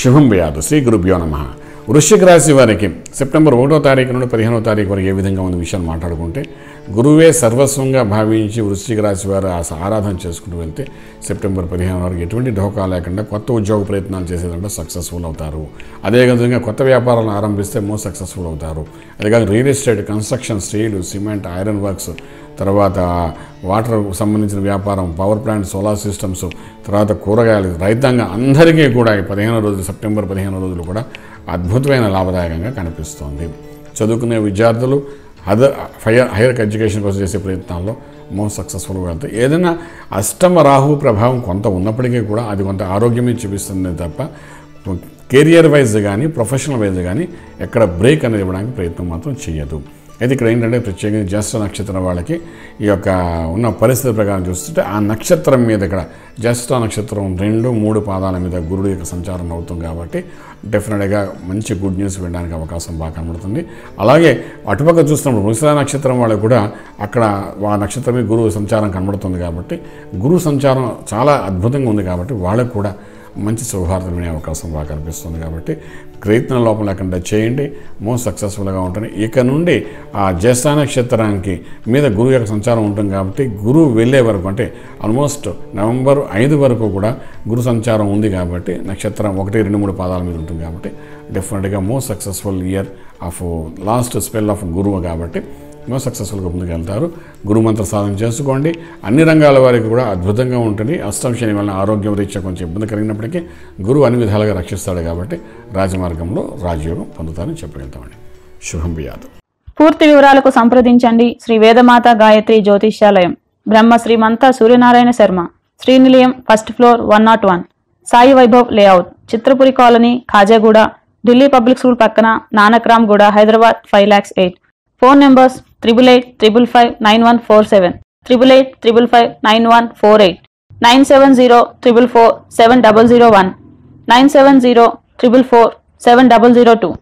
శుభం వ్యాధు. శ్రీ గురుభ్యో నమ. వృశ్చిక రాశి వారికి సెప్టెంబర్ ఒకటో తారీఖు నుండి పదిహేనో తారీఖు వరకు ఏ విధంగా ఉన్న విషయాలు మాట్లాడుకుంటే గురువే సర్వస్వంగా భావించి వృశ్చిక రాశి వారు ఆ ఆరాధన చేసుకుంటూ వెళ్తే సెప్టెంబర్ పదిహేను వరకు ఎటువంటి ఢోకా లేకుండా కొత్త ఉద్యోగ ప్రయత్నాలు చేసేదంటే సక్సెస్ఫుల్ అవుతారు. అదేవిధంగా కొత్త వ్యాపారాలను ఆరంభిస్తే మోస్ట్ సక్సెస్ఫుల్ అవుతారు. అదేకాదు real estate construction steel cement iron works తర్వాత వాటర్ సంబంధించిన వ్యాపారం పవర్ ప్లాంట్ సోలార్ సిస్టమ్స్ తర్వాత కూరగాయలు రైతాంగం అందరికీ కూడా ఈ పదిహేను రోజులు సెప్టెంబర్ పదిహేను రోజులు కూడా అద్భుతమైన లాభదాయకంగా కనిపిస్తోంది. చదువుకునే విద్యార్థులు అదర్ హైయర్ హైయర్ ఎడ్యుకేషన్ కోసం చేసే ప్రయత్నాల్లో మోస్ట్ సక్సెస్ఫుల్గా వెళ్తాయి ఏదైనా అష్టమ రాహు ప్రభావం కొంత ఉన్నప్పటికీ కూడా అది కొంత ఆరోగ్యమే చూపిస్తుంది తప్ప కెరియర్ వైజ్ కానీ ప్రొఫెషనల్ వైజ్ కానీ ఎక్కడ బ్రేక్ అనేది ఇవ్వడానికి ప్రయత్నం మాత్రం చేయదు. అయితే ఇక్కడ ఏంటంటే ప్రత్యేకంగా జ్యేష్ఠ నక్షత్రం వాళ్ళకి ఈ యొక్క ఉన్న పరిస్థితి ప్రకారం చూస్తుంటే ఆ నక్షత్రం మీద ఇక్కడ జ్యేష్ఠ నక్షత్రం రెండు మూడు పాదాల మీద గురుడు యొక్క సంచారం అవుతుంది కాబట్టి డెఫినెట్గా మంచి గుడ్ న్యూస్ వినడానికి అవకాశం బాగా కనబడుతుంది. అలాగే అటుపక్క చూస్తున్నప్పుడు మృగశిరా నక్షత్రం వాళ్ళకి కూడా అక్కడ ఆ నక్షత్రమే గురువు సంచారం కనబడుతుంది కాబట్టి గురువు సంచారం చాలా అద్భుతంగా ఉంది కాబట్టి వాళ్ళకు కూడా మంచి సౌహార్దం వినే అవకాశం బాగా కనిపిస్తుంది కాబట్టి ప్రయత్నం లోపం లేకుండా చేయండి. మోస్ట్ సక్సెస్ఫుల్గా ఉంటుంది ఇక నుండి ఆ జ్యేష్ఠ నక్షత్రానికి మీద గురువు యొక్క సంచారం ఉంటుంది కాబట్టి గురువు వెళ్ళే వరకు అంటే ఆల్మోస్ట్ నవంబర్ ఐదు వరకు కూడా గురు సంచారం ఉంది కాబట్టి నక్షత్రం ఒకటి రెండు మూడు పాదాల మీద ఉంటుంది కాబట్టి డెఫినెట్గా most successful year of last spell of గురువు కాబట్టి సక్సెస్ఫుల్గా ముందుకెళ్తారు గురుమంత్ర సాధన చేసుకోండి. అన్ని రంగాల వారికి కూడా అద్భుతంగా ఉంటుంది. అష్టం శని వలన ఆరోగ్యం రీత్యా కొంచెం ఇబ్బంది కలిగినప్పటికీ గురువు అన్ని విధాలుగా రక్షిస్తాడు కాబట్టి రాజమార్గంలో రాజయోగం పొందుతారని చెప్పగలుగుతామండి శుభం బియాదు పూర్తి వివరాలకు సంప్రదించండి. Shri Vedamata Gayatri Jyotishyalayam. Brahma Srimanta Suryanarayana Sharma. Srinilayam first floor one naught one. Sai Vaibhav layout. Chitrapuri colony Khajaguda. Delhi public school పక్కన Nanakramguda Hyderabad five lakhs eight. Phone numbers 888-555-9147, 888 9770-444-7001, 970 444 7002